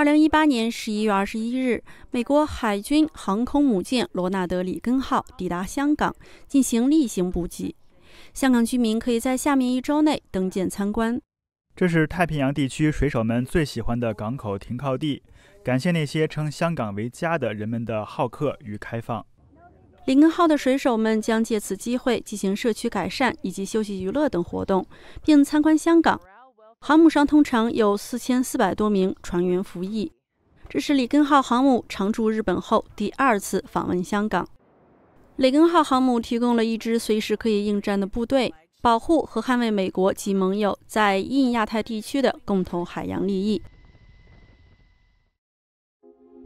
二零一八年十一月二十一日，美国海军航空母舰罗纳德·里根号抵达香港，进行例行补给。香港居民可以在下面一周内登舰参观。这是太平洋地区水手们最喜欢的港口停靠地，感谢那些称香港为家的人们的好客与开放。里根号的水手们将借此机会进行社区改善以及休息娱乐等活动，并参观香港。航母上通常有四千四百多名船员服役。这是里根号航母常驻日本后第二次访问香港。里根号航母提供了一支随时可以应战的部队，保护和捍卫美国及盟友在印亚太地区的共同海洋利益。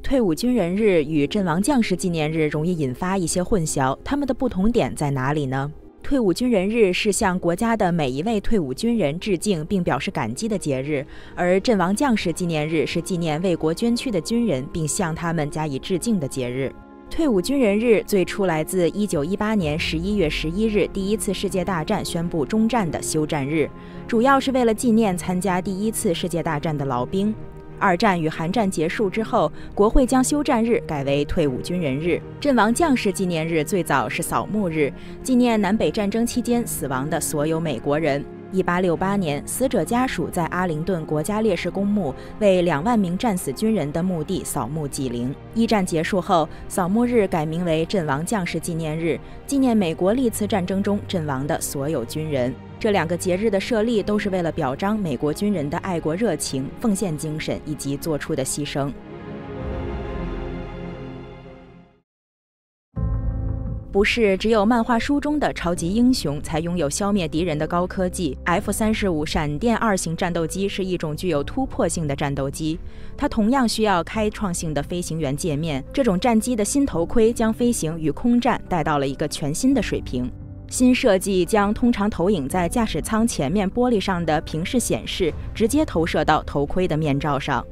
退伍军人日与阵亡将士纪念日容易引发一些混淆，他们的不同点在哪里呢？退伍军人日是向国家的每一位退伍军人致敬并表示感激的节日，而阵亡将士纪念日是纪念为国捐躯的军人并向他们加以致敬的节日。退伍军人日最初来自1918年11月11日第一次世界大战宣布终战的休战日，主要是为了纪念参加第一次世界大战的老兵。二战与韩战结束之后，国会将休战日改为退伍军人日。阵亡将士纪念日最早是扫墓日，纪念南北战争期间死亡的所有美国人。一八六八年，死者家属在阿灵顿国家烈士公墓为两万名战死军人的墓地扫墓祭灵。一战结束后，扫墓日改名为阵亡将士纪念日，纪念美国历次战争中阵亡的所有军人。这两个节日的设立都是为了表彰美国军人的爱国热情、奉献精神以及做出的牺牲。不是只有漫画书中的超级英雄才拥有消灭敌人的高科技。F 三十五闪电二型战斗机是一种具有突破性的战斗机，它同样需要开创性的飞行员界面。这种战机的新头盔将飞行与空战带到了一个全新的水平。新设计将通常投影在驾驶舱前面玻璃上的平视显示直接投射到头盔的面罩上。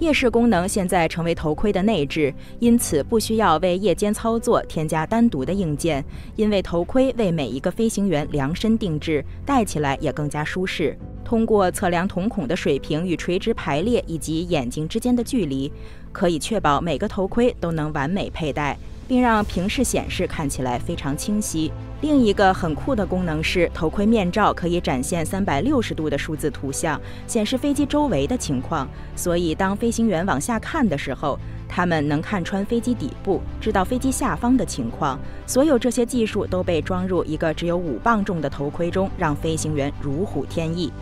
夜视功能现在成为头盔的内置，因此不需要为夜间操作添加单独的硬件，因为头盔为每一个飞行员量身定制，戴起来也更加舒适。通过测量瞳孔的水平与垂直排列以及眼睛之间的距离，可以确保每个头盔都能完美佩戴。并让平视显示看起来非常清晰。另一个很酷的功能是，头盔面罩可以展现三百六十度的数字图像，显示飞机周围的情况。所以，当飞行员往下看的时候，他们能看穿飞机底部，知道飞机下方的情况。所有这些技术都被装入一个只有五磅重的头盔中，让飞行员如虎添翼。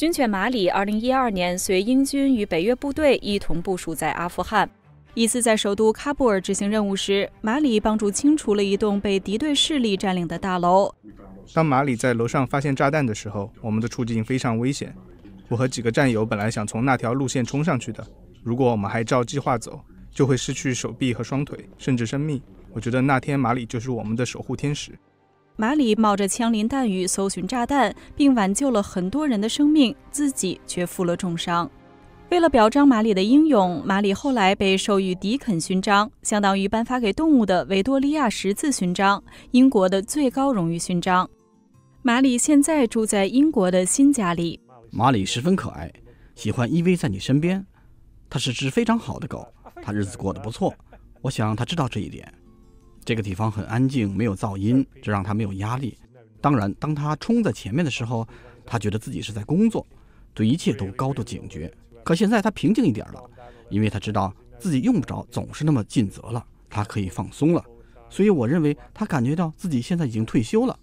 军犬马里二零一二年随英军与北约部队一同部署在阿富汗。一次在首都喀布尔执行任务时，马里帮助清除了一栋被敌对势力占领的大楼。当马里在楼上发现炸弹的时候，我们的处境非常危险。我和几个战友本来想从那条路线冲上去的，如果我们还照计划走，就会失去手臂和双腿，甚至生命。我觉得那天马里就是我们的守护天使。马里冒着枪林弹雨搜寻炸弹，并挽救了很多人的生命，自己却负了重伤。为了表彰马里的英勇，马里后来被授予迪肯勋章，相当于颁发给动物的维多利亚十字勋章，英国的最高荣誉勋章。马里现在住在英国的新家里。马里十分可爱，喜欢依偎在你身边。它是只非常好的狗，它日子过得不错。我想它知道这一点。这个地方很安静，没有噪音，这让他没有压力。当然，当他冲在前面的时候，他觉得自己是在工作，对一切都高度警觉。可现在他平静一点了，因为他知道自己用不着总是那么尽责了，他可以放松了。所以我认为他感觉到自己现在已经退休了。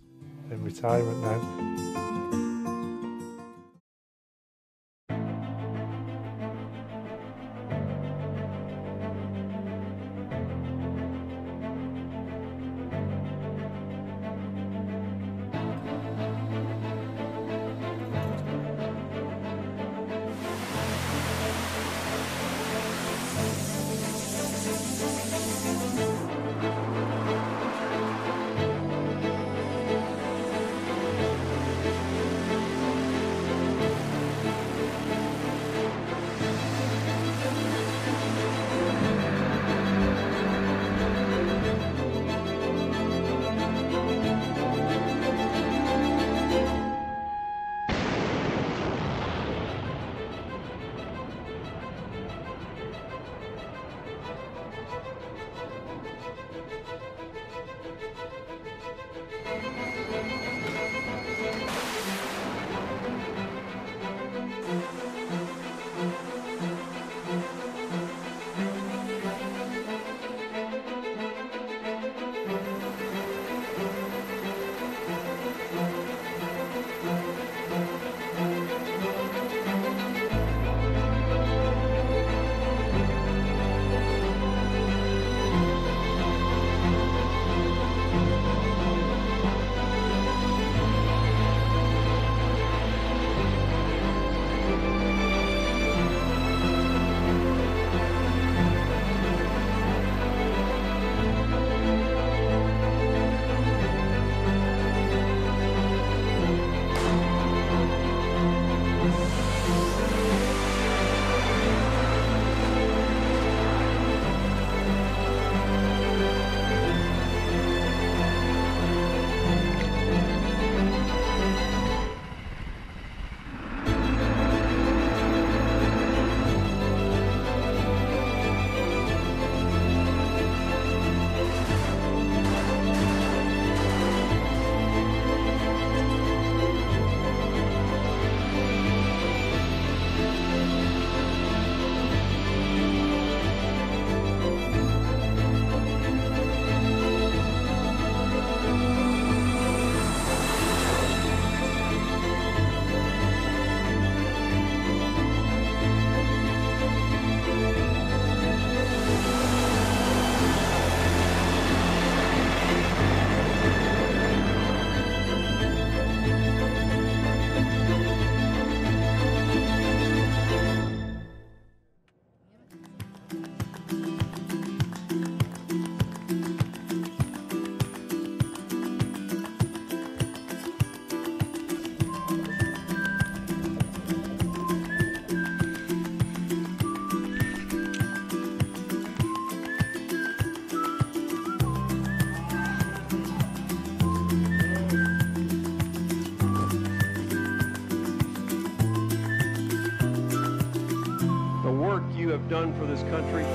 Done for this country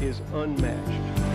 is unmatched.